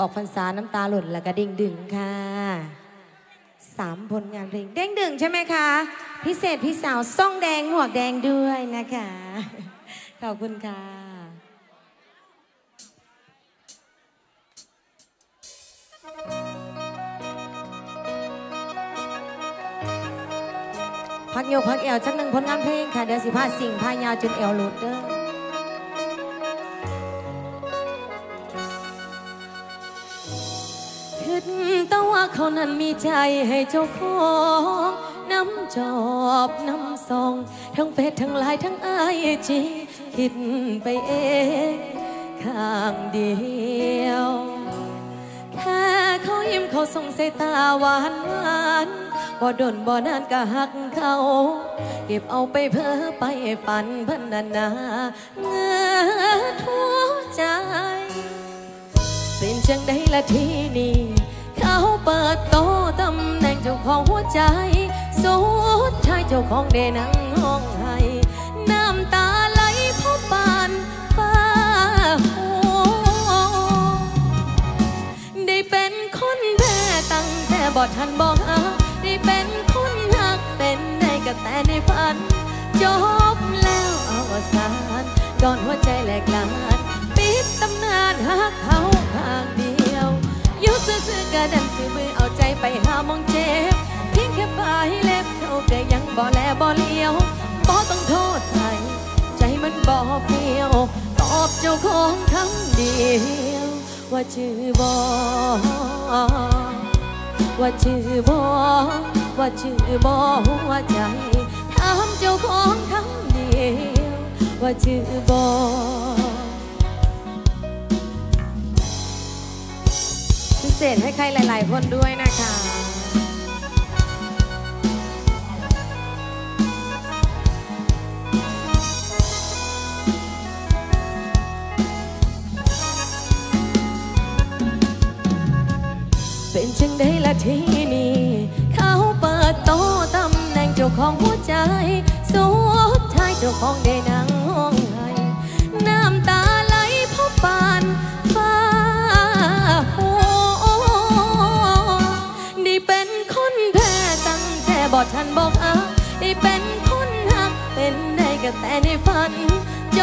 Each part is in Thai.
ออกพรรษาน้ำตาหล่นแล้วก็เด้งดึงค่ะสามผลงานเพลงเด้งดึงใช่ไหมคะ พิเศษพี่สาวซ่องแดงหมวกแดงด้วยนะคะ ขอบคุณค่ะ พักโยกพักเอวจักหนึ่งผลงานเพลงค่ะ เดี๋ยวสิพาสิ่งพายาวจนเอวหลุดเด้อ เขานั้นมีใจให้เจ้าของน้ำจอบน้ำซอง ทั้งเฟซทั้งไลน์ทั้งไอจีคิดไปเองข้างเดียว แค่เขายิ้มเขาส่งสายตาหวานหวานบ่ดนบ่นานก็หักเขา เก็บเอาไปเพ้อไปฝันพันนานาเงือทั่วใจ เป็นจังได้ละที่นี้ เปิดโตตำแหน่งเจ้าของหัวใจ สุดท้ายเจ้าของได้นั่งห้องให้น้ำตาไหลเพราะปานฟ้าหัวได้เป็นคนแพ้ตั้งแต่บอดทันบอกฮักได้เป็นคนหักเป็นได้ก็แต่ในฝัน จบแล้วเอวสานก่อนหัวใจแหลกลาน ปิดตำนานหักเขาข้างเดียว ซื่อๆกระดันซื้อมือเอาใจไปหามองเจ็บเพียงแค่ปลายเล็บเขาก็ยังบ่แลบ่เลี้ยวบ่ต้องโทษใครใจมันบ่เฟียว ตอบเจ้าของคำเดียว ว่าชื่อบอว่าชื่อบอว่าชื่อบอหัวใจถามเจ้าของคำเดียว ว่าชื่อบ เศษให้ใครหลาย ๆ คนด้วยนะคะเป็นจังได้ละที่นี้เขาเปิดโตะตำแหน่งเจ้าของหัวใจ สุดท้ายเจ้าของได้นั่งห้อง แต่บอดทันบอกอักได้เป็นคนหัก เป็นได้ก็แต่ในฝัน จ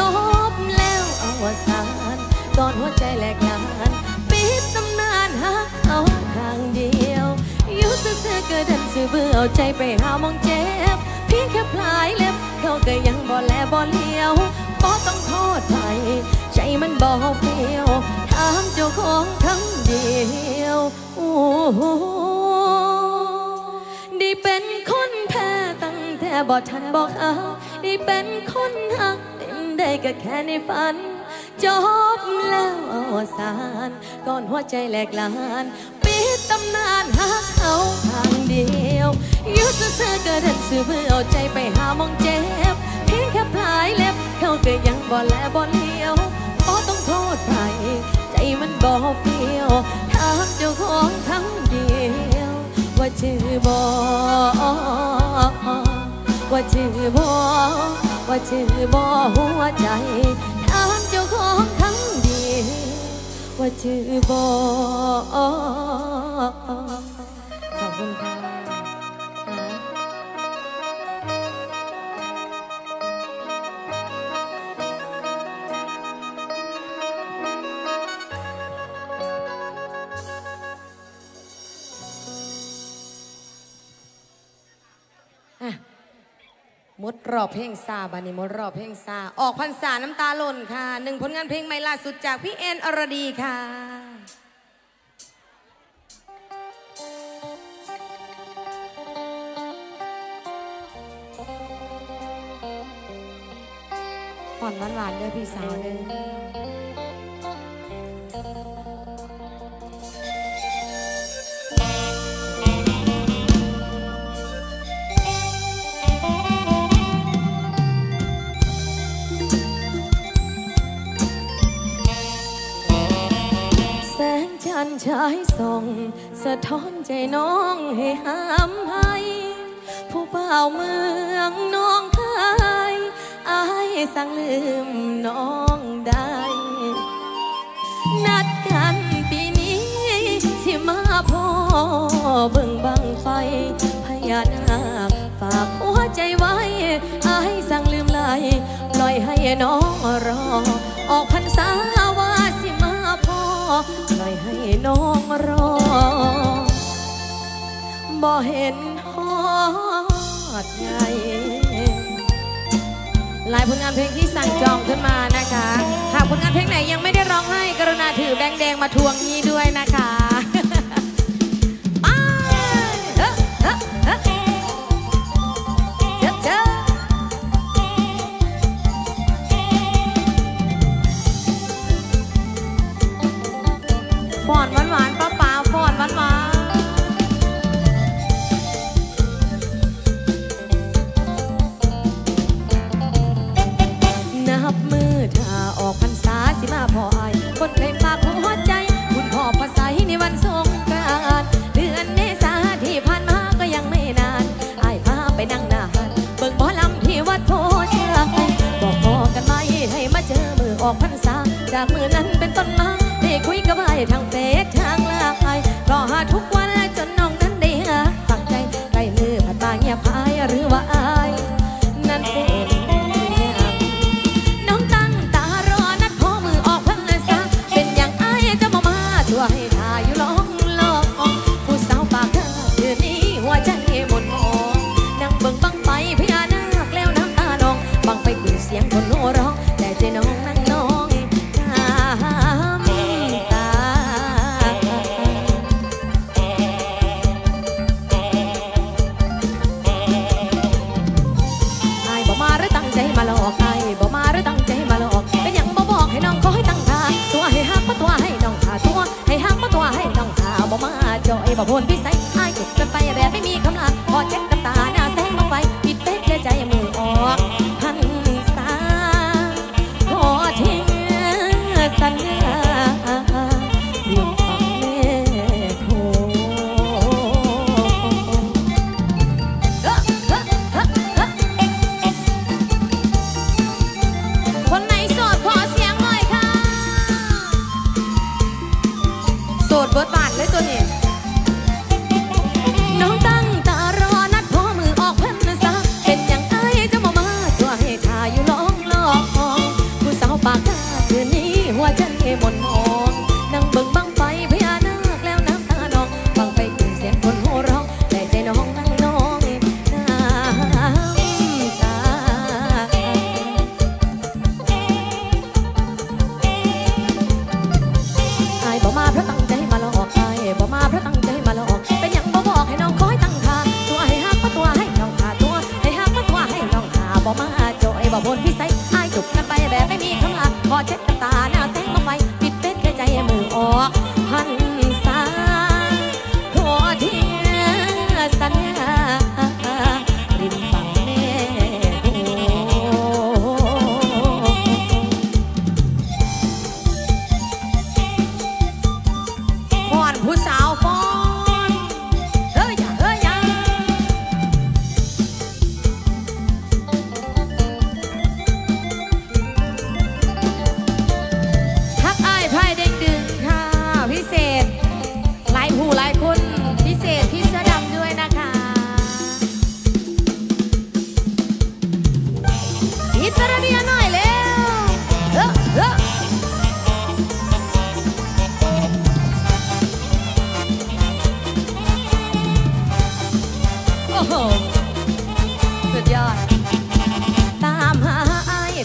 บแล้วอวสานก่อนหัวใจแหลกลานปิดตำนานหักเอาข้างเดียวอยู่ซื่อๆก็ดันซื้อเบื่อเอาใจไปหามองเจ็บเพียงแค่ปลายเล็บเขาก็ยังบ่แลบ่เลี้ยวบ่ต้องโทษใครใจมันบ่เฟียวถามเจ้าของคำเดียวโอ้ บ่ทันบอกเอาได้เป็นคนหักเป็นได้ก็แค่ในฝัน จบแล้วอวสานก่อนหัวใจแหลกลานปิดตำนานหักเขาข้างเดียวอยู่ซื่อๆก็ดันซื้อเพื่อเอาใจไปหามองเจ็บเพียงแค่ปลายเล็บเขาก็ยังบ่แลบ่เลี้ยวบ่ต้องโทษใครใจมันบ่เฟียวถามเจ้าของคำเดียว ว่าชื่อบอ ว่าชื่อบอว่าชื่อบอหัวใจถามเจ้าของคำเดียวว่าชื่อบ มดรอบเพลงซาบานิมดรอบเพลงซาออกพรรษาน้ำตาหล่นค่ะหนึ่งผลงานเพลงใหม่ล่าสุดจากพี่เอ็นอรดีค่ะผ่อนหวานๆเด้อพี่สาวเด้อ ชายส่อง สะท้อนใจน้องให้ห้ามให้ ผู้เป่าเมืองน้องคายอ้สั่งลืมน้องได้ นัดกันปีนี้ที่มาพ่อเบิ่งบังไฟ พยานาคฝากหัวใจไว้อ้สั่งลืมไหลปล่อยให้น้อง น้องรอ บ่เห็นฮอดใหญ่หลายผลงานเพลงที่สั่งจองขึ้นมานะคะ หากผลงานเพลงไหนยังไม่ได้ร้องให้กรุณาถือแบงแดงมาทวงนี้ด้วยนะคะ จากมื่อนั้นเป็นต้นมาได้คุยกับใอ้ทางเฟซทางไลน์ก็หาทุกวันและ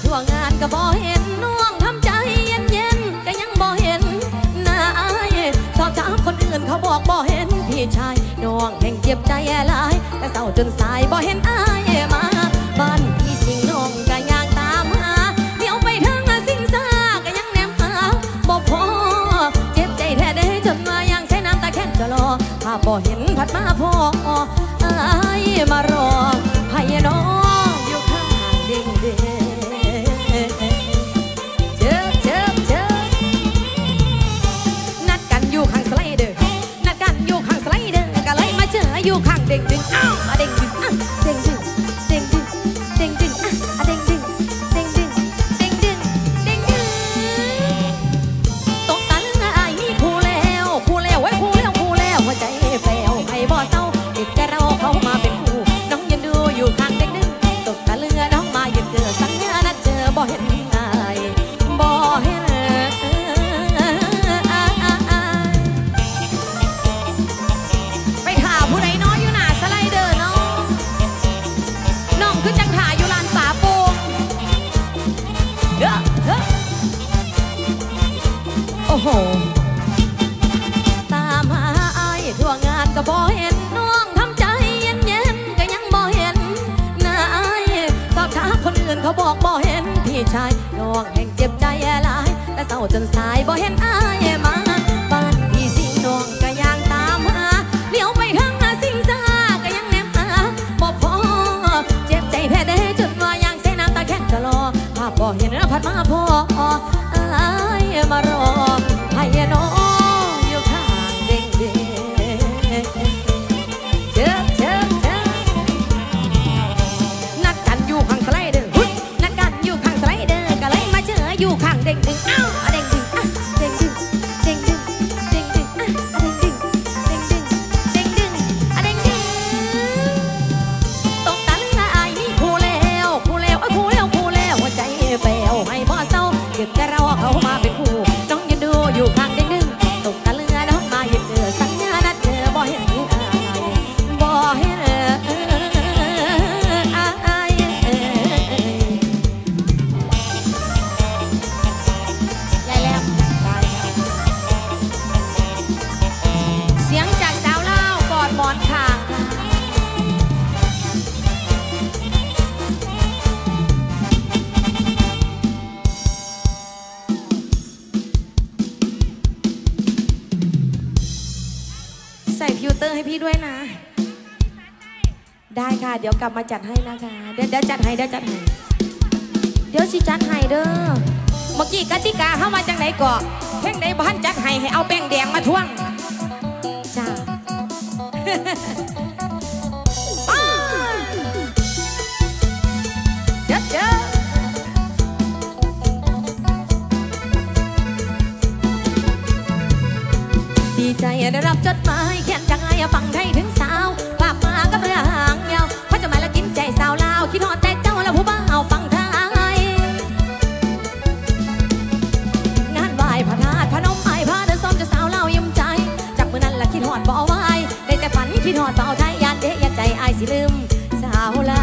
ทั่วงานก็บ่เห็นน้องทำใจเย็นเย็นก็ยังบ่เห็นนาอายสอบถามคนอื่นเขาบอกบ่เห็นพี่ชายน้องแห่งเจ็บใจแย่หลาย แต่เศร้าจนสายบ่เห็นอายมาบ้านพี่สิงน้องก็ยังตามหาเดี๋ยวไปทางสิงซาก็ยังแนมหาบ่พอเจ็บใจแท้ได้จนมายังใช้น้ำตาแค้นจะรอถ้าบ่เห็นผัดมาพออายมารอ บ่เห็นาจนสายบ่เห็นอายมาบ้านพี่สิน้องก็ยังตามหาเลี้ยวไปข้างหาสิงซาก็ยังแนมตาบ่พอเจ็บใจแท้ได้จนว่าย่างเส้น้ำตาแข็งตลอดภาพบ่เห็นพัดมาพออายมารอให้น้องอยู่ข้างสไลเดอร์นัดกันอยู่ข้างสไลเดอร์ก็เลยมาเจออยู่ข้างเด็กถึงเอ้าับมาจัดให้นะคะเดี๋ยวจัดให้เดี๋ยวจัดให้ เดี๋ยวสิจัดให้เด้อ เมื่อกี้กติกาเข้ามาจากไหนก่อแพ่งไหนบ้านจัดให้ให้เอาแป้งแดงมาท่วง จ้าดีใจได้รับจดหมายแค่จังไงฟังได้ถึง พี่หอดเป่าไทยยานเดะยัใจอายสิลืมสาวลา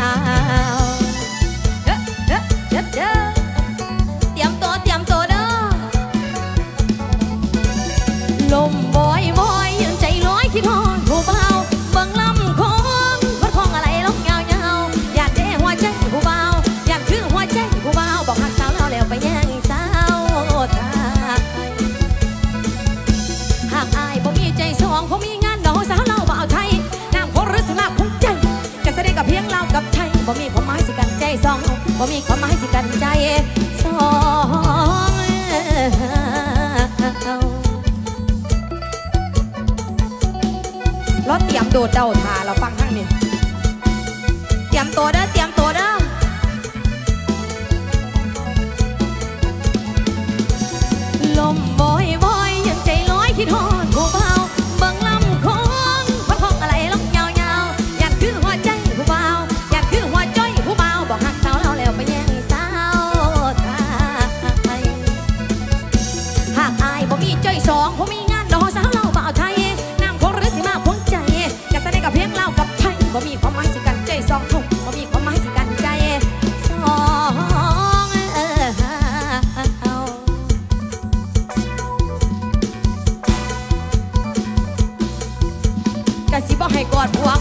มีความหมายสิกัน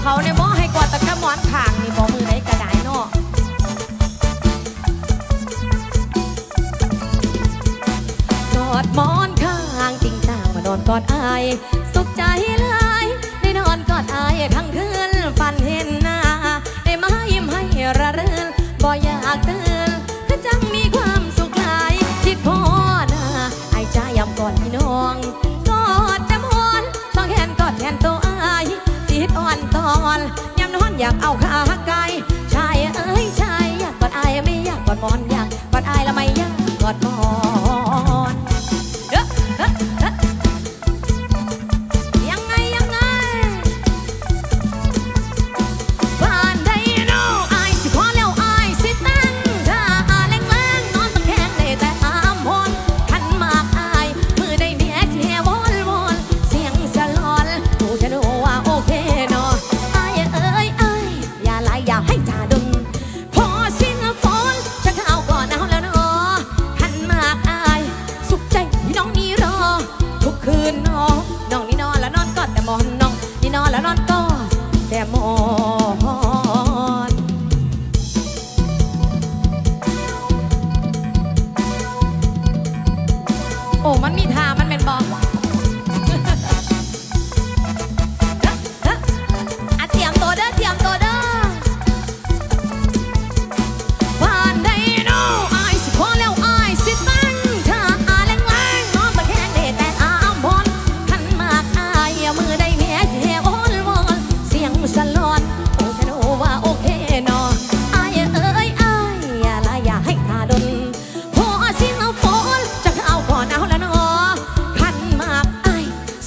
เขาในี่ยบ่ให้กว่าตะกะมอนขางนี่บ่มือไหนกระดายนอะกอดมอนข้างติงต่างมานอนกอดอายสุขใจลายได้นอนกอดอายทั้งคืนฝันเห็นหน้าได้มายิ้มให้ระเรินบ่อยากเตือนคืาจังมีความ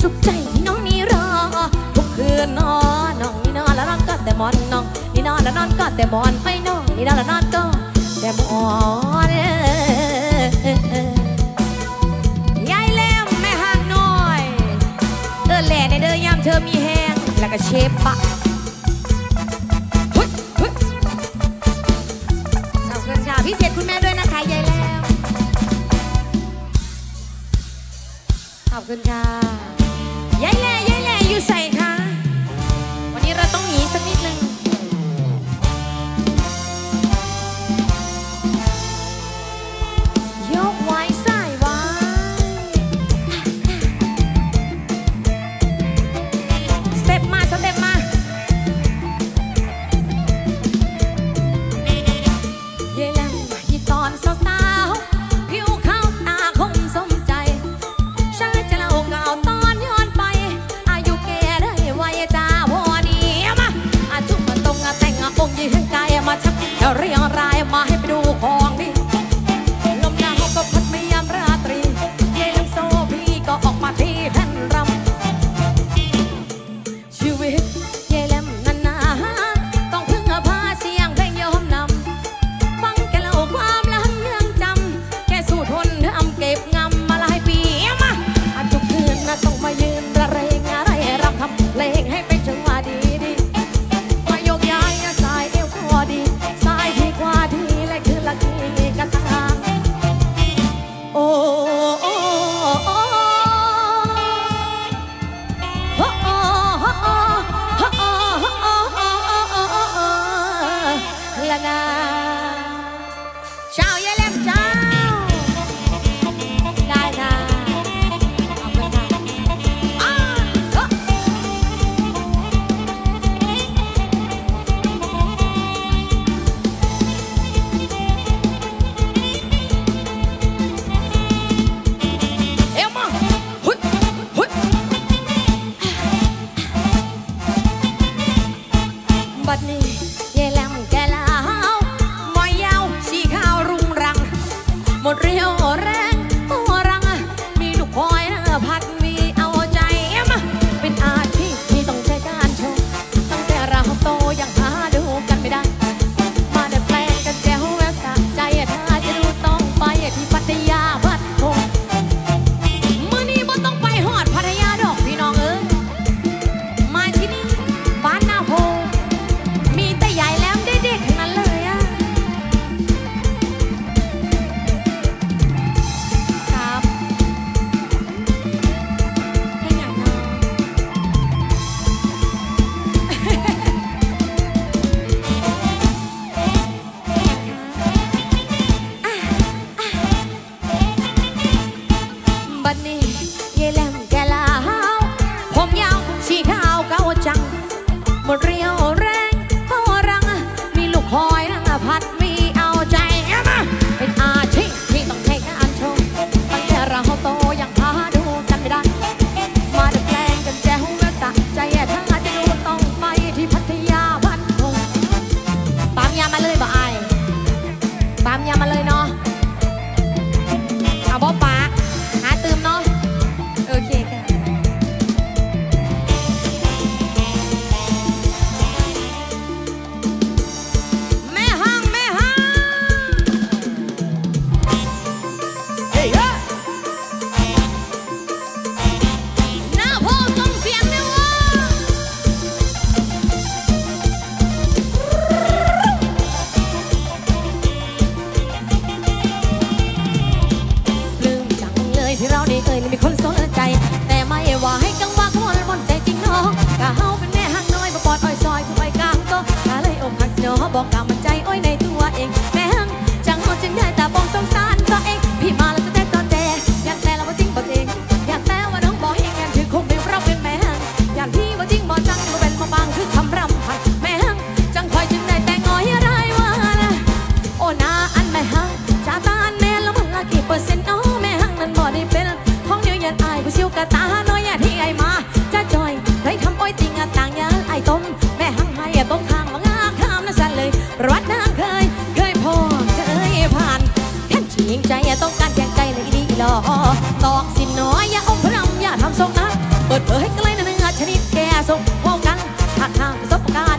สุขใจน้องนี่รอทุกคืนนอนน้องนี่นอนแล้วนอนก็แต่มอนน้องนี่นอนแล้วนอนก็แต่มอนไปน้องนี่นอนแล้วนอนก็แต่มอนยายเลมแม่ห่างน้อยเออแหล่ในเด้อยามเธอมีแหงแล้วก็เชฟปะขอบคุณค่ะพิเศษคุณแม่ด้วยนะคะยายแล้มขอบคุณค่ะ a real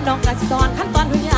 น้องกสิสอนขั้นตอนทุกอย่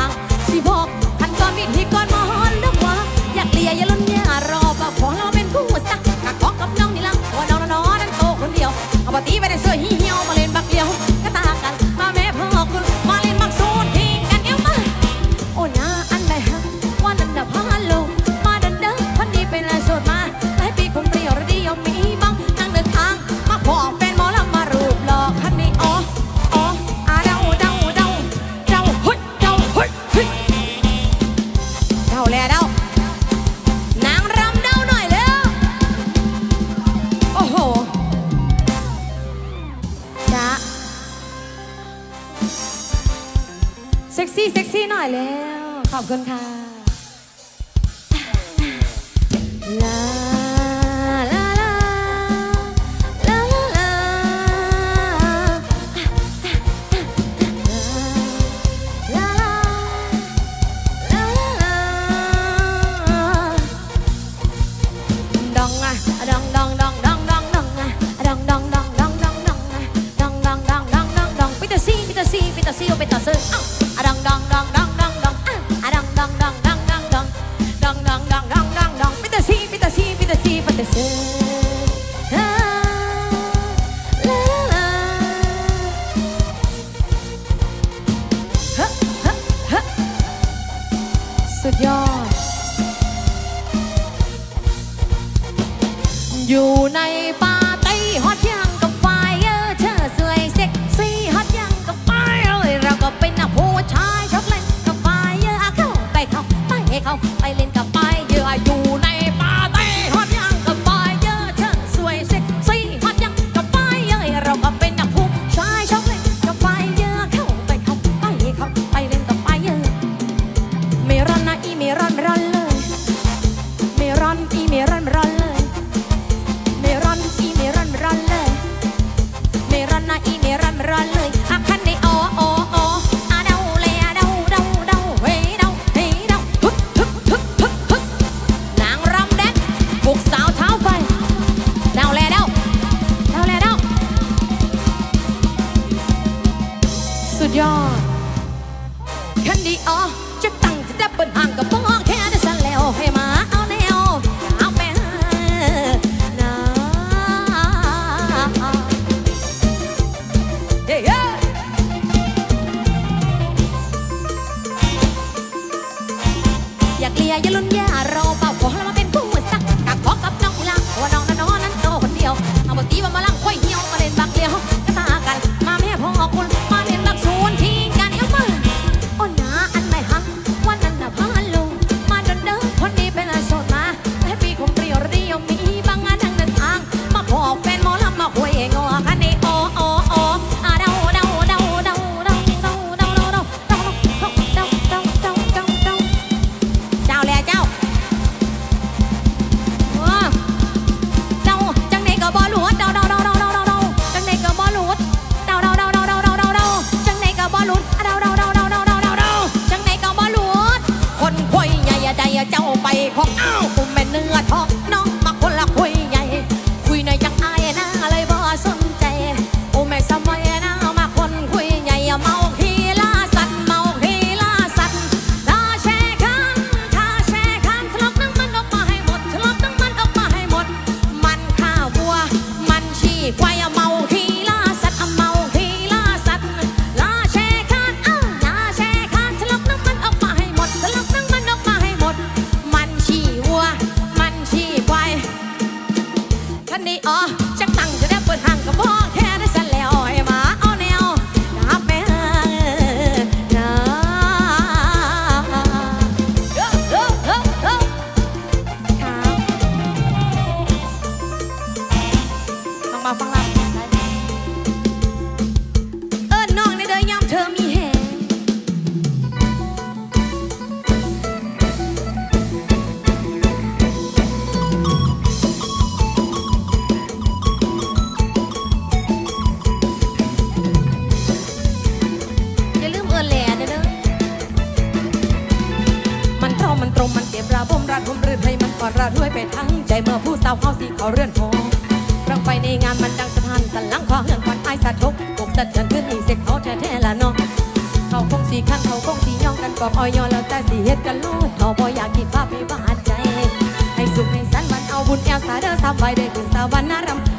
าง บุญแอลซาเดอสาวไฟเด้อคือสาววันนารัำ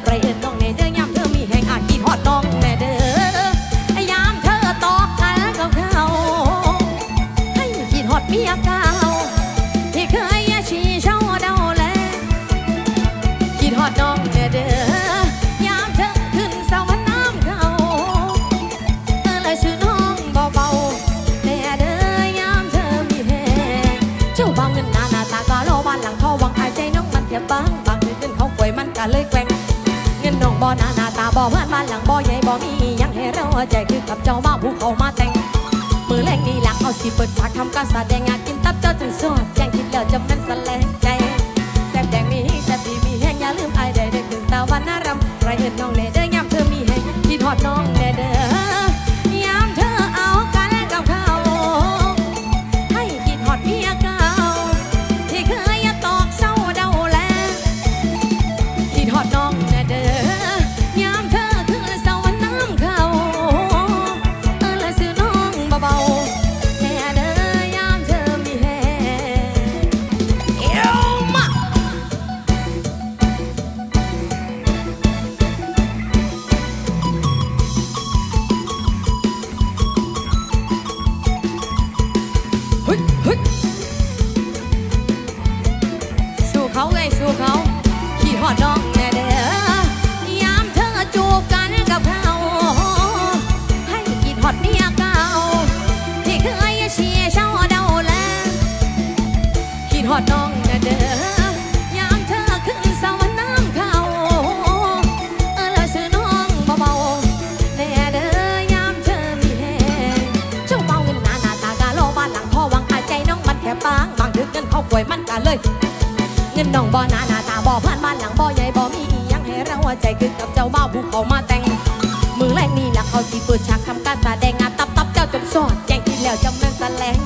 ใจคือกับเจ้าบ่าผู้เขามาแต่ง มือแรงนี่หลังเอาสิเปิดฉากทำการแสดงงานกินตับเจ้าถึงสอดแจ้งคิดแล้วจะเป็นสแลงใจแซ่บแดงมีแซ่บดีมีแห้งอย่าลืมไอเด็กถึงตาวันนารำไรเห็นน้องเล่ ตาบ่ผ่านบ้านหลังบ่ใหญ่บ่มีอียังให้เราหัวใจคือกับเจ้าบ่าวผู้เขามาแต่ง มือแรกนี่ละเขาสิเปิดฉากทำการแสดงงานตับตับเจ้าจนสอดแจ้งที่แล้วจำแม่นแสลง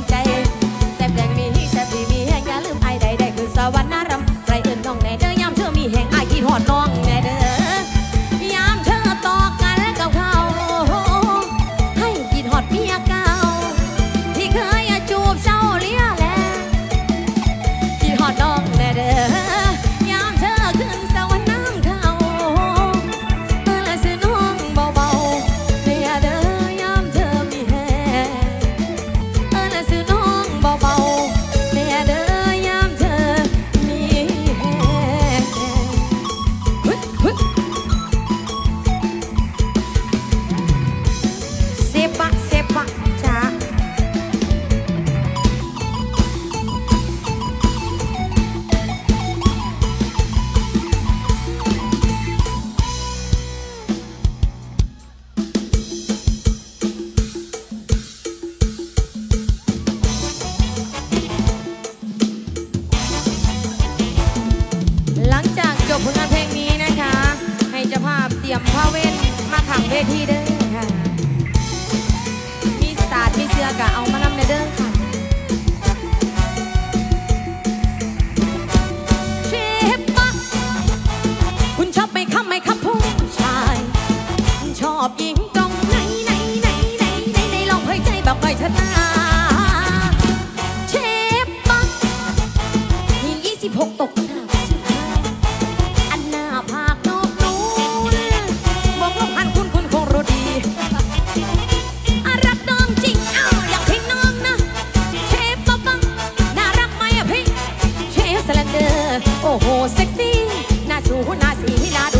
Illuminati.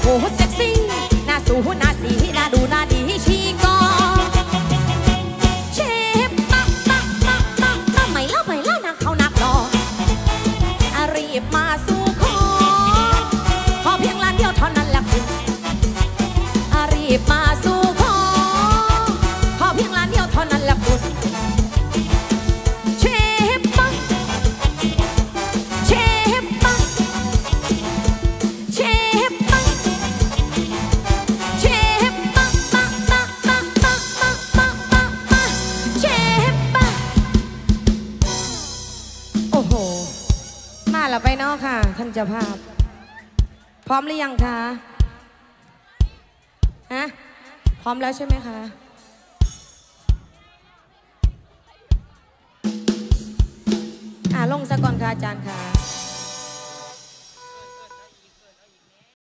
โหเซ็กซี่หน้าสูหน้าสีหน้าดูหน้าดีช 下面喊。